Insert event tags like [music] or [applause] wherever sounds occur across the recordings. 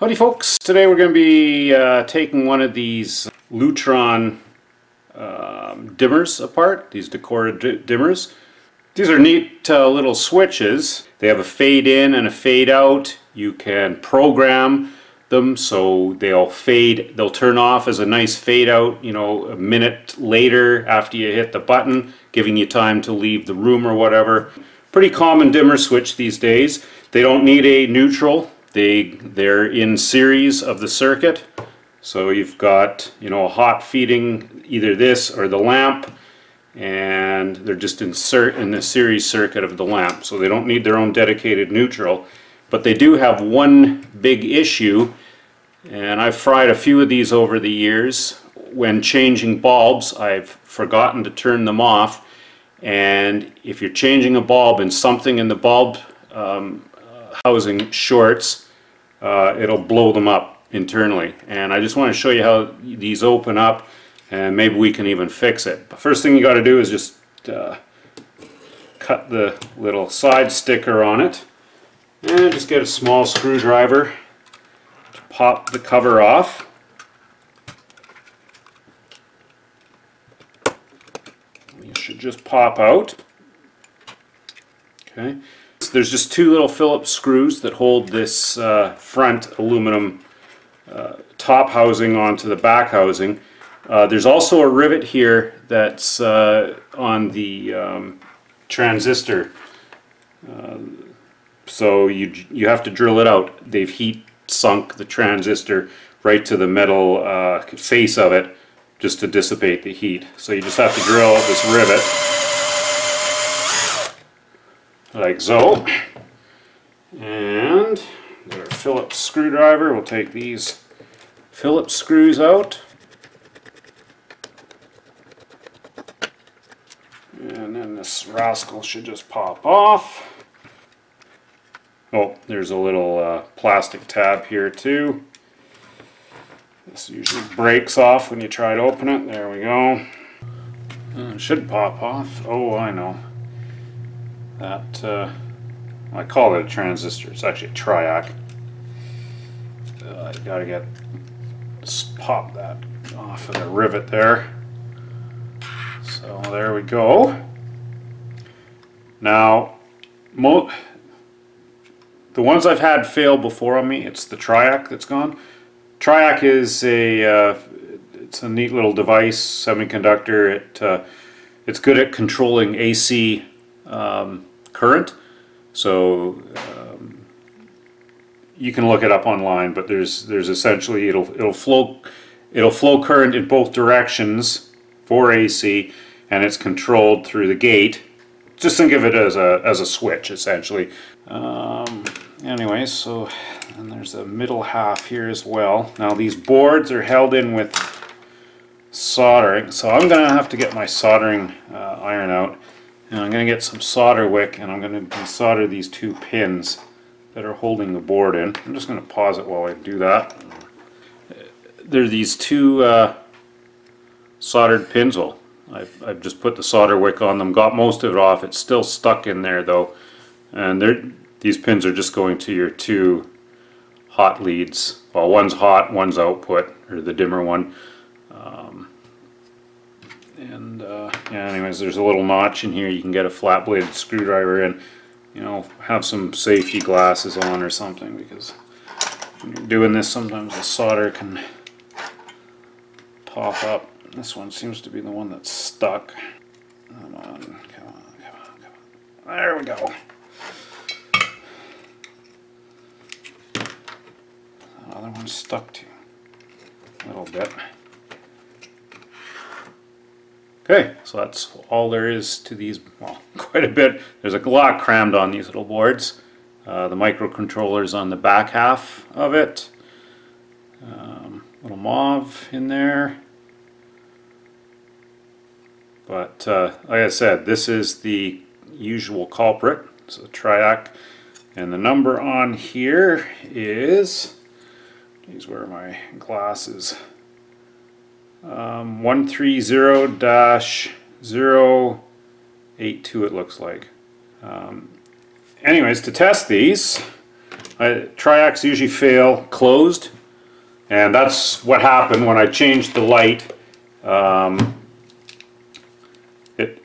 Howdy folks, today we're going to be uh, taking one of these Lutron um, dimmers apart, these Decora dimmers. These are neat uh, little switches. They have a fade in and a fade out. You can program them so they'll fade, they'll turn off as a nice fade out, you know, a minute later after you hit the button, giving you time to leave the room or whatever. Pretty common dimmer switch these days. They don't need a neutral they, they're in series of the circuit. So you've got, you know, a hot feeding either this or the lamp and they're just insert in the series circuit of the lamp. So they don't need their own dedicated neutral. But they do have one big issue and I've fried a few of these over the years. When changing bulbs, I've forgotten to turn them off and if you're changing a bulb and something in the bulb um, housing shorts, uh, it'll blow them up internally. And I just want to show you how these open up and maybe we can even fix it. But first thing you got to do is just uh, cut the little side sticker on it and just get a small screwdriver to pop the cover off. You should just pop out. Okay. There's just two little Phillips screws that hold this uh, front aluminum uh, top housing onto the back housing. Uh, there's also a rivet here that's uh, on the um, transistor. Uh, so you, you have to drill it out. They've heat sunk the transistor right to the metal face of it just to dissipate the heat. So you just have to drill out this rivet like so. And our Phillips screwdriver, we'll take these Phillips screws out. And then this rascal should just pop off. Oh, there's a little uh, plastic tab here too. This usually breaks off when you try to open it. There we go. Uh, should pop off. Oh, I know. That, uh, I call it a transistor, it's actually a triac. Uh, gotta get, pop that off of the rivet there. So there we go. Now, the ones I've had fail before on me, it's the Triac that's gone. Triac is a uh, it's a neat little device, semiconductor. It uh, it's good at controlling AC um, current. So um, you can look it up online, but there's there's essentially it'll it'll flow it'll flow current in both directions for AC, and it's controlled through the gate. Just think of it as a as a switch essentially. Um, anyway, so and there's a middle half here as well. Now these boards are held in with soldering, so I'm gonna have to get my soldering uh, iron out. And I'm going to get some solder wick and I'm going to solder these two pins that are holding the board in. I'm just going to pause it while I do that. There are these two uh, soldered pins. Well, I've, I've just put the solder wick on them, got most of it off. It's still stuck in there though. And these pins are just going to your two hot leads. Well, one's hot, one's output, or the dimmer one. And uh, yeah anyways there's a little notch in here. You can get a flat bladed screwdriver in you know have some safety glasses on or something because when you're doing this sometimes the solder can pop up. This one seems to be the one that's stuck. Come on come on come on come on. There we go. The other one's stuck too a little bit Okay, so that's all there is to these, well, [laughs] quite a bit. There's a lot crammed on these little boards. Uh, the microcontrollers on the back half of it. Um, little mauve in there. But uh, like I said, this is the usual culprit. It's a triac. And the number on here is, geez, where are my glasses? Um, 130-082 it looks like. Um, anyways, to test these, I, triacs usually fail closed and that's what happened when I changed the light um, it,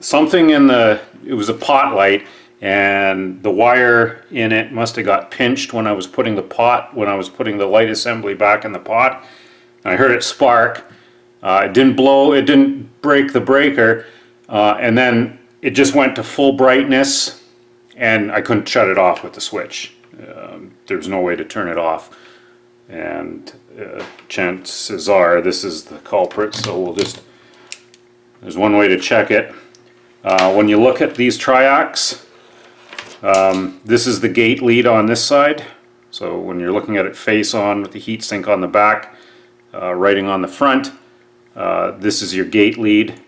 something in the it was a pot light and the wire in it must have got pinched when I was putting the pot when I was putting the light assembly back in the pot I heard it spark. Uh, it didn't blow it didn't break the breaker. Uh, and then it just went to full brightness and I couldn't shut it off with the switch. Um, there's no way to turn it off. And uh, chances are this is the culprit so we'll just there's one way to check it. Uh, when you look at these triacs um, this is the gate lead on this side. So when you're looking at it face on with the heatsink on the back uh, writing on the front uh, this is your gate lead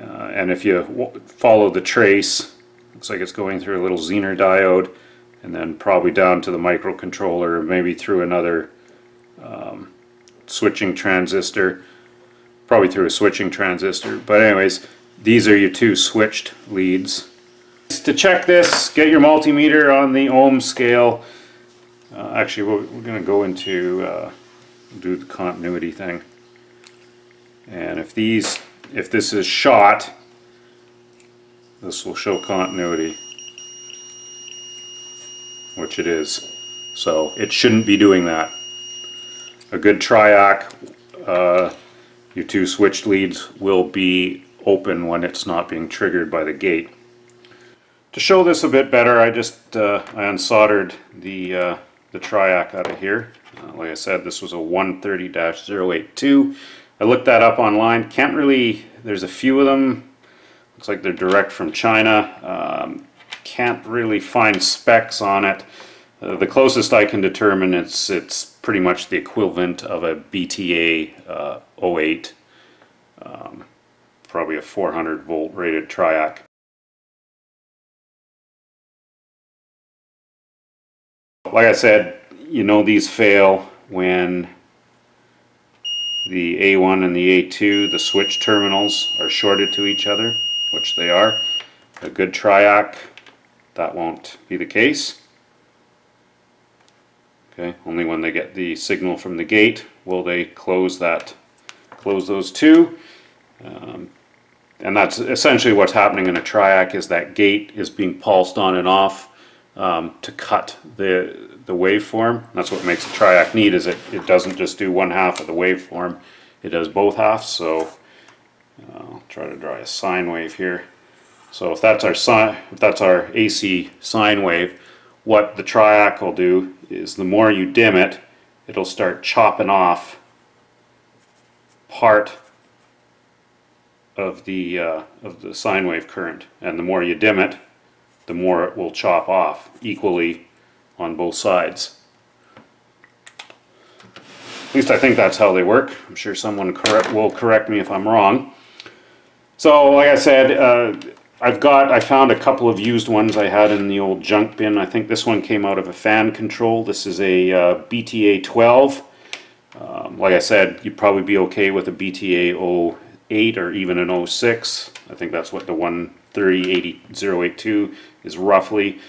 uh, and if you follow the trace looks like it's going through a little Zener diode and then probably down to the microcontroller, maybe through another um, switching transistor, probably through a switching transistor. But anyways, these are your two switched leads. To check this, get your multimeter on the ohm scale. Uh, actually, we're, we're going to go into uh, do the continuity thing. And if these, if this is shot, this will show continuity which it is. So it shouldn't be doing that. A good triac, uh, your two switched leads will be open when it's not being triggered by the gate. To show this a bit better, I just uh, I unsoldered the uh, the triac out of here. Uh, like I said, this was a 130-082. I looked that up online. Can't really. There's a few of them. Looks like they're direct from China. Um, can't really find specs on it. Uh, the closest I can determine it's it's pretty much the equivalent of a BTA uh, 08, um, probably a 400 volt rated triac. Like I said, you know these fail when the A1 and the A2, the switch terminals, are shorted to each other, which they are. A good triac that won't be the case. Okay, only when they get the signal from the gate will they close that, close those two. Um, and that's essentially what's happening in a triac is that gate is being pulsed on and off um, to cut the the waveform. That's what makes a triac neat is it, it doesn't just do one half of the waveform, it does both halves. So uh, I'll try to draw a sine wave here. So if that's our sine, if that's our AC sine wave, what the triac will do is the more you dim it, it'll start chopping off part of the uh, of the sine wave current, and the more you dim it, the more it will chop off equally on both sides. At least I think that's how they work. I'm sure someone correct, will correct me if I'm wrong. So, like I said, uh, I've got, I found a couple of used ones I had in the old junk bin. I think this one came out of a fan control. This is a uh, BTA 12. Um, like I said, you'd probably be okay with a BTA 08 or even an 06. I think that's what the 1308082 is roughly.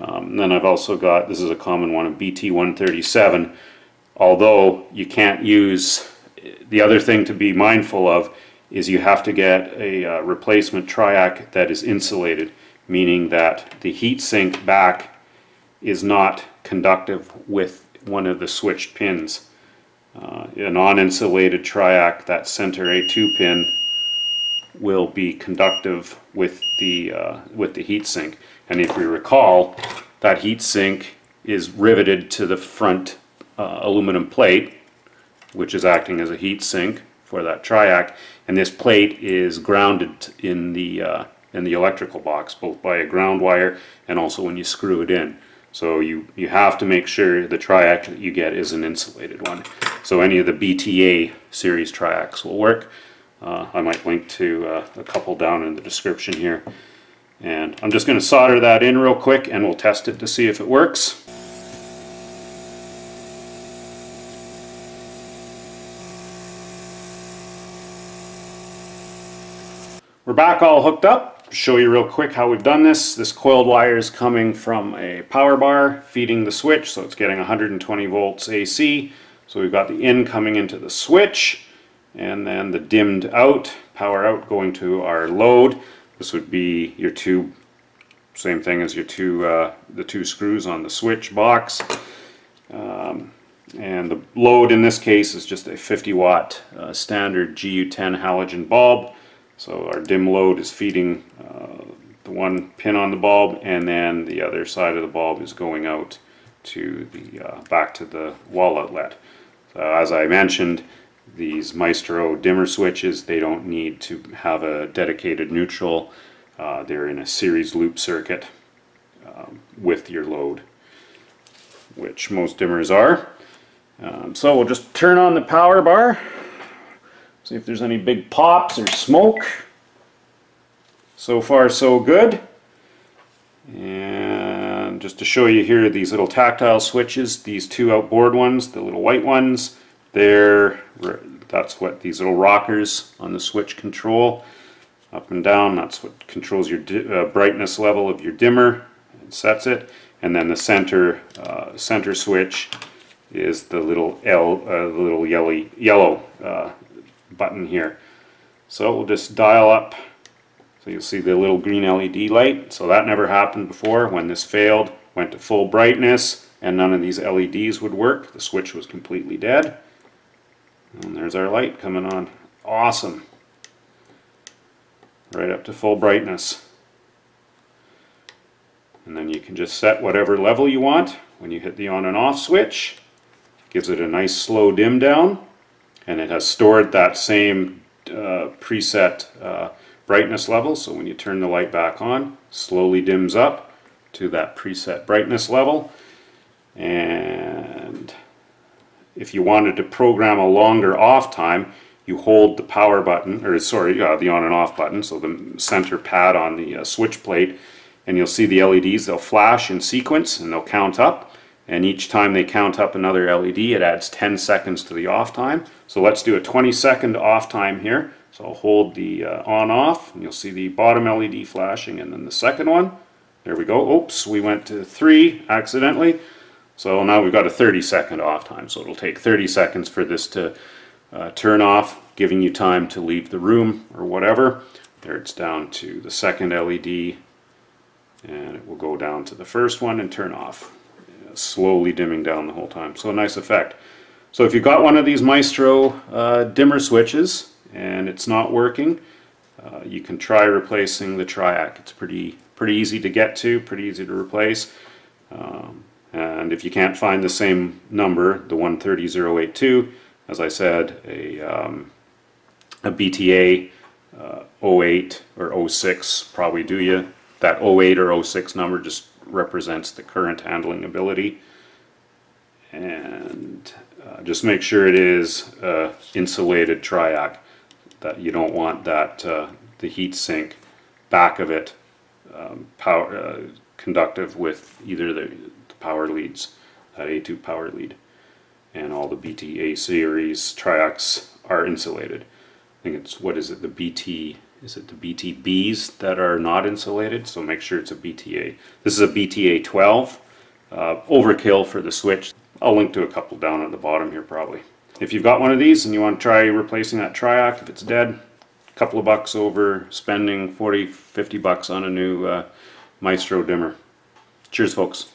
Um, then I've also got, this is a common one, a BT 137. Although you can't use, the other thing to be mindful of is you have to get a uh, replacement triac that is insulated, meaning that the heat sink back is not conductive with one of the switched pins. Uh, a non-insulated triac, that center A2 pin, will be conductive with the uh, with the heat sink. And if we recall, that heat sink is riveted to the front uh, aluminum plate, which is acting as a heat sink for that triac. And this plate is grounded in the uh, in the electrical box both by a ground wire and also when you screw it in. So you you have to make sure the triac that you get is an insulated one. So any of the BTA series triacs will work uh, I might link to uh, a couple down in the description here and I'm just going to solder that in real quick and we'll test it to see if it works We're back all hooked up show you real quick how we've done this. This coiled wire is coming from a power bar feeding the switch, so it's getting 120 volts AC. So we've got the in coming into the switch, and then the dimmed out, power out going to our load. This would be your two, same thing as your two, uh, the two screws on the switch box. Um, and the load in this case is just a 50 watt uh, standard GU10 halogen bulb. So our dim load is feeding uh, the one pin on the bulb and then the other side of the bulb is going out to the uh, back to the wall outlet. So as I mentioned, these Maestro dimmer switches, they don't need to have a dedicated neutral. Uh, they're in a series loop circuit um, with your load, which most dimmers are. Um, so we'll just turn on the power bar, see if there's any big pops or smoke. So far so good. And just to show you here these little tactile switches, these two outboard ones, the little white ones, they're, that's what these little rockers on the switch control. Up and down, that's what controls your uh, brightness level of your dimmer and sets it. And then the center, uh, center switch is the little L, uh, little yellow, yellow uh, button here. So we'll just dial up. So you'll see the little green LED light. So that never happened before. When this failed, went to full brightness, and none of these LEDs would work. The switch was completely dead. And there's our light coming on. Awesome. Right up to full brightness. And then you can just set whatever level you want when you hit the on and off switch gives it a nice slow dim down and it has stored that same uh, preset uh, brightness level so when you turn the light back on slowly dims up to that preset brightness level and if you wanted to program a longer off time you hold the power button or sorry uh, the on and off button so the center pad on the uh, switch plate and you'll see the LEDs they'll flash in sequence and they'll count up and each time they count up another LED it adds 10 seconds to the off time. So let's do a 20 second off time here. So I'll hold the uh, on off and you'll see the bottom LED flashing and then the second one. There we go. Oops we went to 3 accidentally so now we've got a 30 second off time so it'll take 30 seconds for this to uh, turn off giving you time to leave the room or whatever there it's down to the second LED and it will go down to the first one and turn off slowly dimming down the whole time. So a nice effect. So if you've got one of these Maestro uh, dimmer switches and it's not working, uh, you can try replacing the Triac. It's pretty pretty easy to get to, pretty easy to replace. Um, and if you can't find the same number, the 130082, as I said, a, um, a BTA uh, 08 or 06 probably do you. That 08 or 06 number just represents the current handling ability. And uh, just make sure it is uh, insulated triac, that you don't want that, uh, the heat sink back of it um, power, uh, conductive with either the, the power leads, that A2 power lead. And all the BTA series triacs are insulated. I think it's, what is it, the BT is it the BTBs that are not insulated? So make sure it's a BTA. This is a BTA 12. Uh, overkill for the switch. I'll link to a couple down at the bottom here probably. If you've got one of these and you want to try replacing that triac, if it's dead, a couple of bucks over spending 40, 50 bucks on a new uh, Maestro dimmer. Cheers folks.